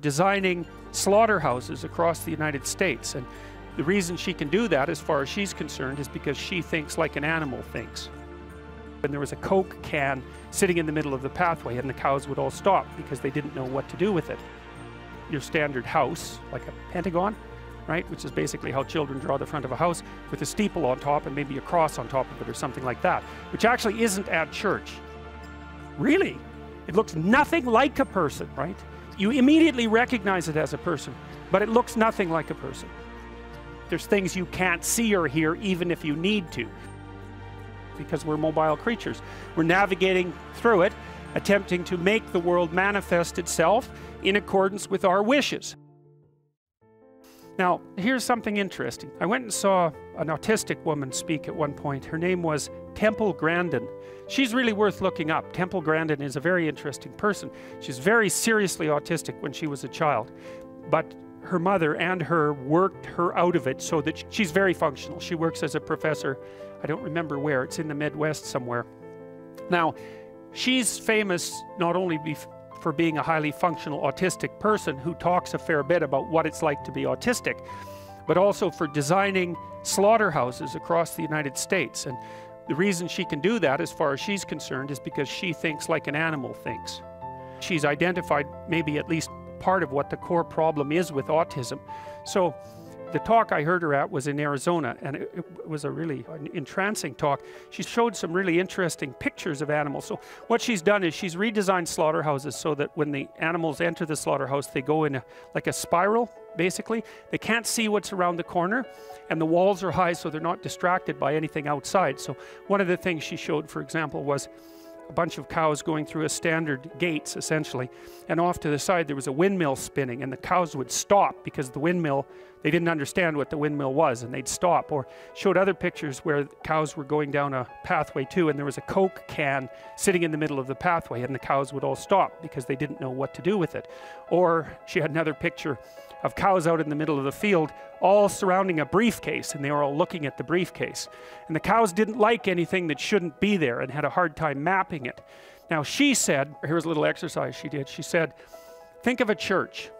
designing slaughterhouses across the United States. And the reason she can do that, as far as she's concerned, is because she thinks like an animal thinks. And there was a Coke can sitting in the middle of the pathway, and the cows would all stop because they didn't know what to do with it. Your standard house, like a pentagon, right, which is basically how children draw the front of a house, with a steeple on top and maybe a cross on top of it or something like that, which actually isn't at church. Really? It looks nothing like a person, right? You immediately recognize it as a person, but it looks nothing like a person. There's things you can't see or hear even if you need to because we're mobile creatures. We're navigating through it, attempting to make the world manifest itself in accordance with our wishes. Now, here's something interesting. I went and saw an autistic woman speak at one point. Her name was Temple Grandin. She's really worth looking up. Temple Grandin is a very interesting person. She's very seriously autistic when she was a child, but her mother and her worked her out of it so that she's very functional. She works as a professor. I don't remember where. It's in the Midwest somewhere. Now, she's famous not only for being a highly functional autistic person who talks a fair bit about what it's like to be autistic, but also for designing slaughterhouses across the United States. And the reason she can do that, as far as she's concerned, is because she thinks like an animal thinks. She's identified maybe at least part of what the core problem is with autism. So the talk I heard her at was in Arizona, and it, it, was a really entrancing talk. She showed some really interesting pictures of animals. So what she's done is she's redesigned slaughterhouses so that when the animals enter the slaughterhouse, they go in a, like a spiral, basically. They can't see what's around the corner, and the walls are high so they're not distracted by anything outside. So one of the things she showed, for example, was a bunch of cows going through a standard gates essentially and off to the side there was a windmill spinning and the cows would stop because the windmill they didn't understand what the windmill was and they'd stop or showed other pictures where cows were going down a pathway too and there was a coke can sitting in the middle of the pathway and the cows would all stop because they didn't know what to do with it or she had another picture of cows out in the middle of the field, all surrounding a briefcase, and they were all looking at the briefcase. And the cows didn't like anything that shouldn't be there and had a hard time mapping it. Now, she said, here's a little exercise she did. She said, Think of a church.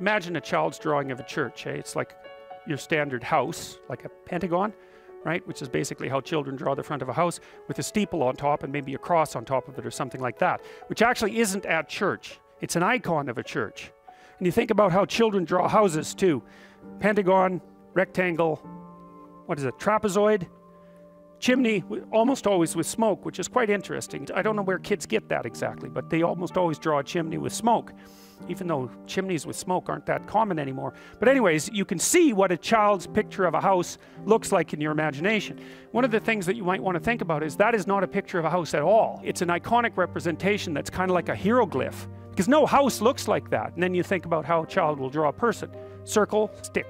Imagine a child's drawing of a church. Eh? It's like your standard house, like a pentagon, right? Which is basically how children draw the front of a house with a steeple on top and maybe a cross on top of it or something like that, which actually isn't at church. It's an icon of a church. And you think about how children draw houses too. Pentagon, rectangle, what is it, trapezoid, chimney, almost always with smoke, which is quite interesting. I don't know where kids get that exactly, but they almost always draw a chimney with smoke, even though chimneys with smoke aren't that common anymore. But anyways, you can see what a child's picture of a house looks like in your imagination. One of the things that you might want to think about is that is not a picture of a house at all. It's an iconic representation that's kind of like a hieroglyph. Because no house looks like that. And then you think about how a child will draw a person circle, stick.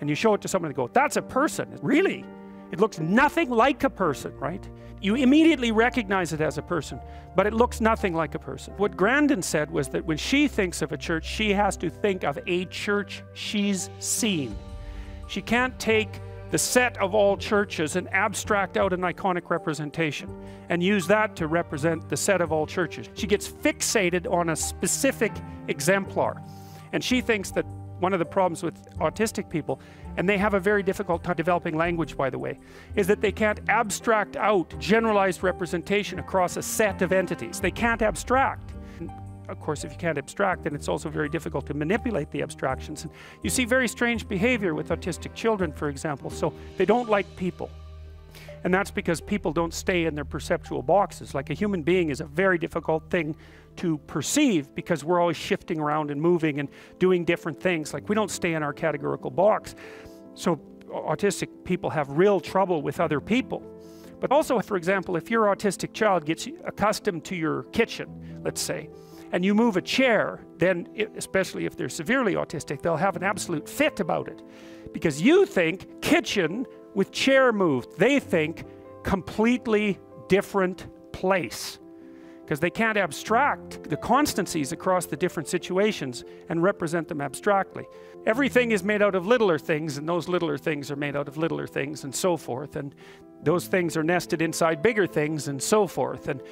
And you show it to someone and go, that's a person. Really? It looks nothing like a person, right? You immediately recognize it as a person, but it looks nothing like a person. What Grandin said was that when she thinks of a church, she has to think of a church she's seen. She can't take the set of all churches and abstract out an iconic representation and use that to represent the set of all churches. She gets fixated on a specific exemplar. And she thinks that one of the problems with autistic people, and they have a very difficult time developing language, by the way, is that they can't abstract out generalized representation across a set of entities. They can't abstract of course, if you can't abstract, then it's also very difficult to manipulate the abstractions. And you see very strange behavior with autistic children, for example. So they don't like people. And that's because people don't stay in their perceptual boxes. Like a human being is a very difficult thing to perceive because we're always shifting around and moving and doing different things. Like we don't stay in our categorical box. So autistic people have real trouble with other people. But also, for example, if your autistic child gets accustomed to your kitchen, let's say, and you move a chair, then, especially if they're severely autistic, they'll have an absolute fit about it. Because you think kitchen with chair moved, they think completely different place. Because they can't abstract the constancies across the different situations and represent them abstractly. Everything is made out of littler things, and those littler things are made out of littler things, and so forth. And those things are nested inside bigger things, and so forth. And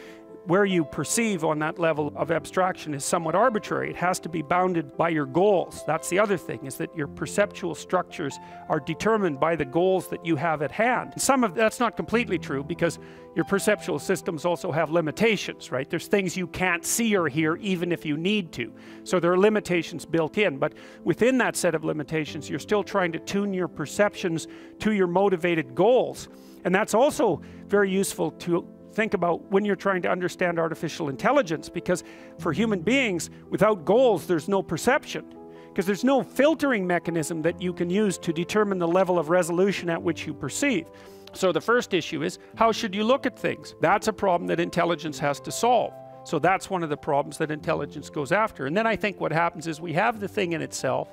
where you perceive on that level of abstraction is somewhat arbitrary. It has to be bounded by your goals. That's the other thing, is that your perceptual structures are determined by the goals that you have at hand. Some of that's not completely true because your perceptual systems also have limitations, right? There's things you can't see or hear even if you need to. So there are limitations built in, but within that set of limitations, you're still trying to tune your perceptions to your motivated goals. And that's also very useful to think about when you're trying to understand artificial intelligence because for human beings without goals there's no perception because there's no filtering mechanism that you can use to determine the level of resolution at which you perceive. So the first issue is how should you look at things? That's a problem that intelligence has to solve. So that's one of the problems that intelligence goes after. And then I think what happens is we have the thing in itself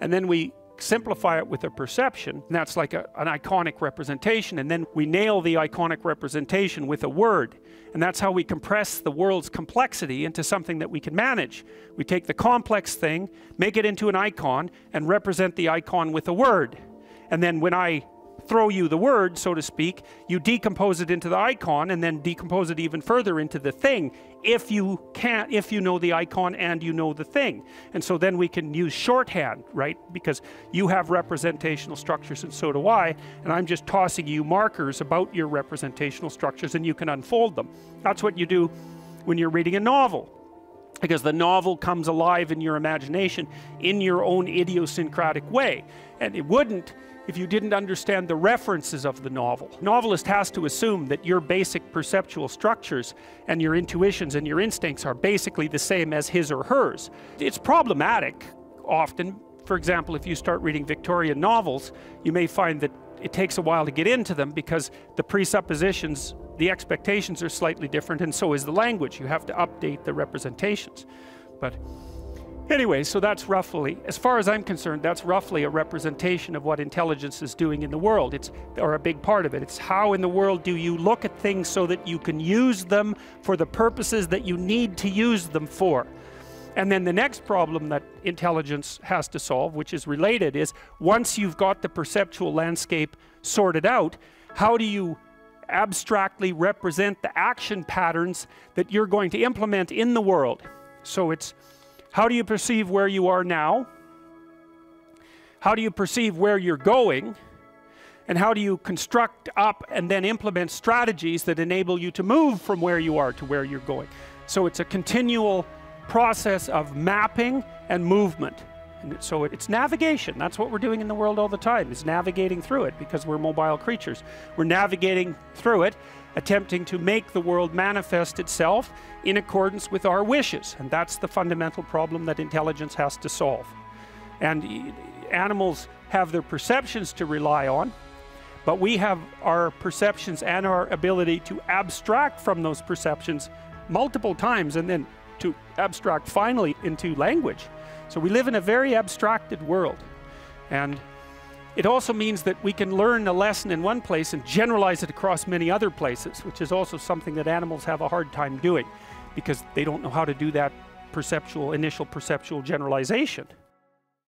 and then we simplify it with a perception, and that's like a, an iconic representation, and then we nail the iconic representation with a word. And that's how we compress the world's complexity into something that we can manage. We take the complex thing, make it into an icon, and represent the icon with a word. And then when I throw you the word, so to speak, you decompose it into the icon and then decompose it even further into the thing if you can't, if you know the icon and you know the thing. And so then we can use shorthand, right? Because you have representational structures and so do I, and I'm just tossing you markers about your representational structures and you can unfold them. That's what you do when you're reading a novel because the novel comes alive in your imagination in your own idiosyncratic way and it wouldn't if you didn't understand the references of the novel. Novelist has to assume that your basic perceptual structures and your intuitions and your instincts are basically the same as his or hers. It's problematic often. For example, if you start reading Victorian novels, you may find that it takes a while to get into them because the presuppositions, the expectations are slightly different and so is the language. You have to update the representations. But Anyway, so that's roughly, as far as I'm concerned, that's roughly a representation of what intelligence is doing in the world. It's, or a big part of it. It's how in the world do you look at things so that you can use them for the purposes that you need to use them for. And then the next problem that intelligence has to solve, which is related, is once you've got the perceptual landscape sorted out, how do you abstractly represent the action patterns that you're going to implement in the world? So it's how do you perceive where you are now? How do you perceive where you're going? And how do you construct up and then implement strategies that enable you to move from where you are to where you're going? So it's a continual process of mapping and movement. And so it's navigation. That's what we're doing in the world all the time, is navigating through it because we're mobile creatures. We're navigating through it attempting to make the world manifest itself in accordance with our wishes. And that's the fundamental problem that intelligence has to solve. And animals have their perceptions to rely on, but we have our perceptions and our ability to abstract from those perceptions multiple times and then to abstract finally into language. So we live in a very abstracted world. And it also means that we can learn a lesson in one place and generalize it across many other places, which is also something that animals have a hard time doing because they don't know how to do that perceptual, initial perceptual generalization.